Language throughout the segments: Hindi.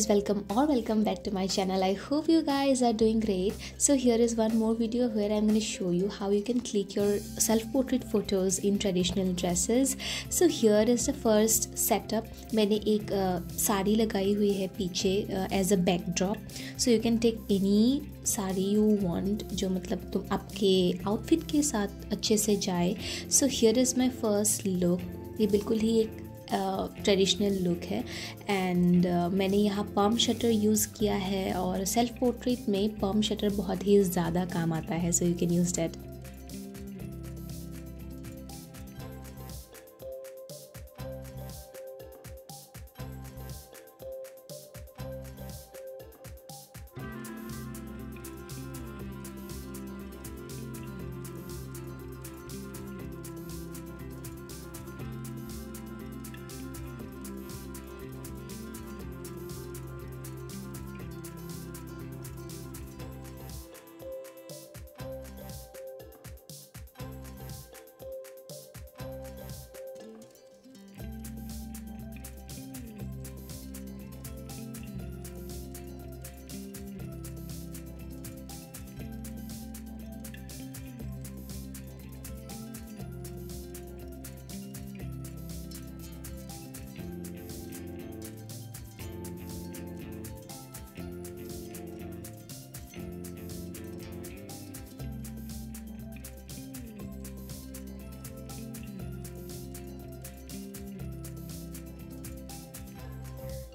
guys welcome or welcome back to my channel i hope you guys are doing great so here is one more video where i'm going to show you how you can click your self-portrait photos in traditional dresses so here is the first setup मैंने एक साड़ी लगाई हुई है पीछे as a backdrop so you can take any sari you want जो मतलब तुम आपके आउटफिट के साथ अच्छे से जाए so here is my first look ये बिल्कुल ही एक ट्रेडिशनल लुक है। एंड मैंने यहाँ पम्प शटर यूज़ किया है और सेल्फ पोर्ट्रेट में पम्प शटर बहुत ही ज़्यादा काम आता है so you can use that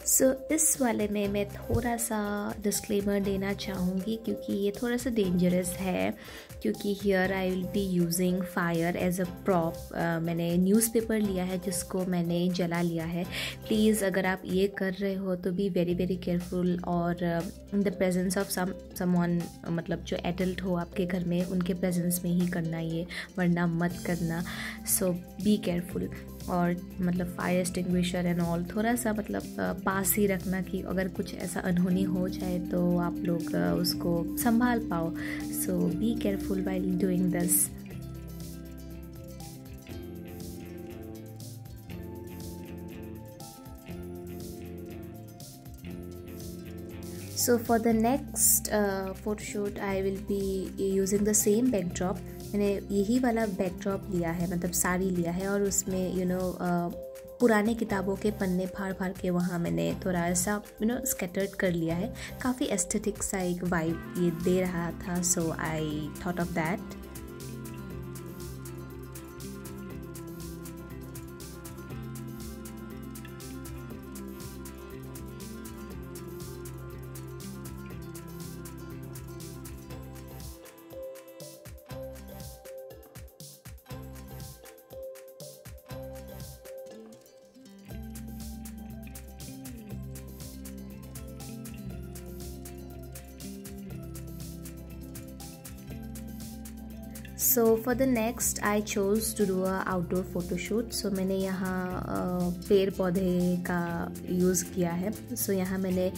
so so, इस वाले में मैं थोड़ा सा डिस्क्लेमर देना चाहूँगी क्योंकि ये थोड़ा सा डेंजरस है क्योंकि here I will be using fire as a prop मैंने न्यूज़पेपर लिया है जिसको मैंने जला लिया है। प्लीज़ अगर आप ये कर रहे हो तो बी वेरी वेरी केयरफुल और in the presence of some someone मतलब जो एडल्ट हो आपके घर में उनके प्रेजेंस में ही करना ये वरना मत करना। सो बी केयरफुल और मतलब फायर एक्सटिंग्विशर एंड ऑल थोड़ा सा मतलब पास ही रखना कि अगर कुछ ऐसा अनहोनी हो जाए तो आप लोग उसको संभाल पाओ। So be careful while doing this the next uh, photo shoot i will be using the same backdrop. मैंने यही वाला बैकड्रॉप लिया है मतलब साड़ी लिया है और उसमें यू you नो know, पुराने किताबों के पन्ने फाड़ फाड़ के वहाँ मैंने थोड़ा सा यू नो स्कैटर्ड कर लिया है। काफ़ी एस्थेटिक सा एक वाइब ये दे रहा था so I thought of that so for the next I chose to do a outdoor photoshoot so मैंने यहाँ पेड़ पौधे का यूज़ किया है। सो so, यहाँ मैंने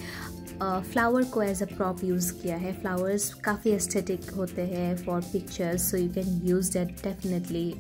फ्लावर को एज अ प्रॉप यूज़ किया है। फ्लावर्स काफ़ी एस्थेटिक होते हैं for pictures so you can use that definitely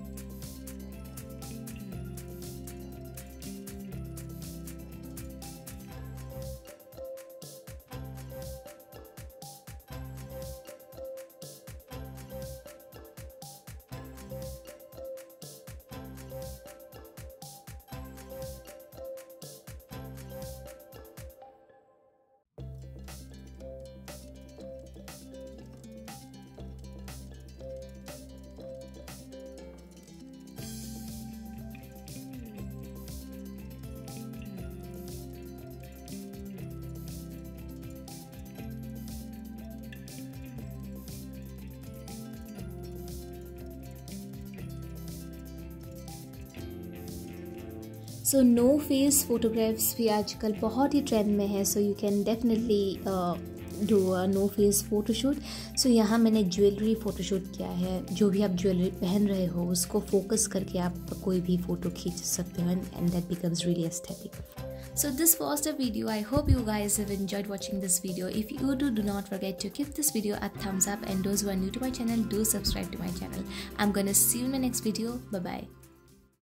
so no face photographs भी आजकल बहुत ही ट्रेंड में है so you can definitely do a no face photoshoot so यहाँ मैंने ज्वेलरी फ़ोटोशूट किया है जो भी आप ज्वेलरी पहन रहे हो उसको फोकस करके आप कोई भी फ़ोटो खींच सकते हो and that becomes really aesthetic So this was the video. I hope you guys have enjoyed watching this video. If you do, do not forget to give this video a thumbs up and those who are new to my channel, do subscribe to my channel. I'm gonna see you in my next video. Bye bye.